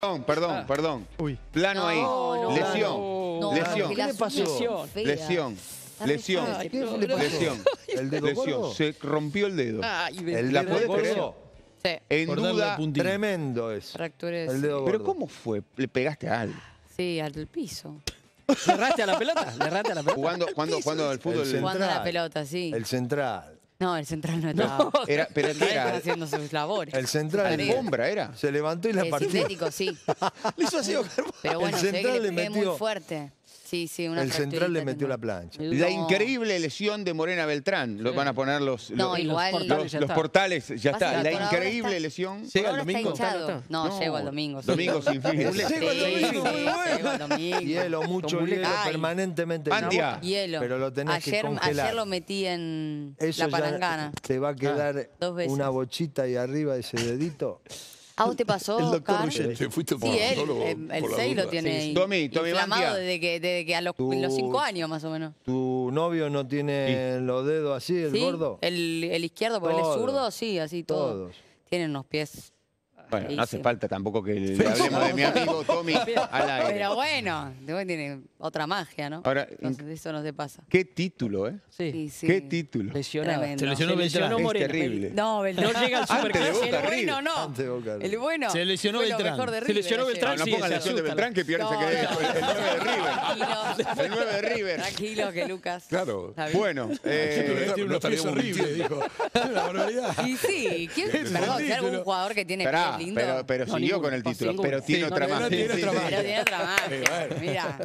Perdón, perdón, perdón. Uy. Plano ahí. no, lesión. No, lesión. que la ¿Qué le pasó? Lesión. Lesión. ¿Qué le pasó? Lesión. ¿El dedo Lesión. Se rompió el dedo. Ay, ¿El ¿La gordo? creer? Sí, En Por duda. Tremendo es. fracturas. El dedo Pero gordo. ¿cómo fue? ¿Le pegaste a algo? Sí, al piso. ¿Le erraste a la pelota? ¿Le erraste a la pelota? Jugando, cuando, cuando al fútbol. El Jugando a la central. pelota, sí. El central. No, el central no estaba. Era, pero ¿qué Estaba era? haciendo sus labores. El central. Alfombra era. Se levantó y la El partió. sintético, sí. Le hizo así. Pero bueno, El se ve que central le le pegué muy metió- fuerte. Sí, sí, una El central le metió la plancha. La increíble lesión de Morena Beltrán. Lo van a poner los, No, los, igual- los- portales ya los está. portales. Ya está. La por increíble está- lesión. ¿Llega el está domingo? hinchado. No, No, llego al domingo. sí. Domingo sin fin. Llego al domingo, sí, muy sí, bueno. llego al domingo. Hielo, mucho hielo, Ay. permanentemente. Antia. Hielo. Pero lo tenés que congelar. Ayer lo metí en Eso la palangana. te va a quedar dos veces. una bochita ahí arriba de ese dedito. ¿A vos te pasó, El doctor? Ruggeri. Te fuiste por Sí, él, odontólogo el, el por la 6 lo duda. tiene Sí. Tommy, Tommy inflamado Mantia. desde que, desde que a los, Tú- los 5 años más o menos. ¿Tu novio no tiene los dedos así, el ¿Sí? gordo? El, el izquierdo, porque él es Todos. zurdo, sí, así todo. Todos. Tienen unos pies. Bueno, no hace falta tampoco que le hablemos de mi amigo Tommy al aire. Pero bueno, después tiene otra magia, ¿no? Ahora, Entonces, eso no se pasa. Qué título, ¿eh? Sí. Sí. Qué título. Lesionado. Tremendo. Se lesionó Se lesionó Beltrán. Es Moreno. terrible. No, Beltrán. No llega al superclásico. El bueno no. Antes de Boca El bueno. Se lesionó fue lo Beltrán. mejor de Se River lesionó ayer. Beltrán, No, no sí, pongan se la lesión de asusta. Beltrán que pierde se No, quede no. el 9 de River. Tranquilo. El 9 de River. Tranquilo, que Lucas. Claro. Está bien. Bueno, eh, Tiene unos pies horribles, dijo. Una barbaridad. Y sí, ¿quién, perdón, si hay algún jugador que tiene pará, pero, pero No, siguió con el título. Pero tiene otra más. tiene otra. Mira.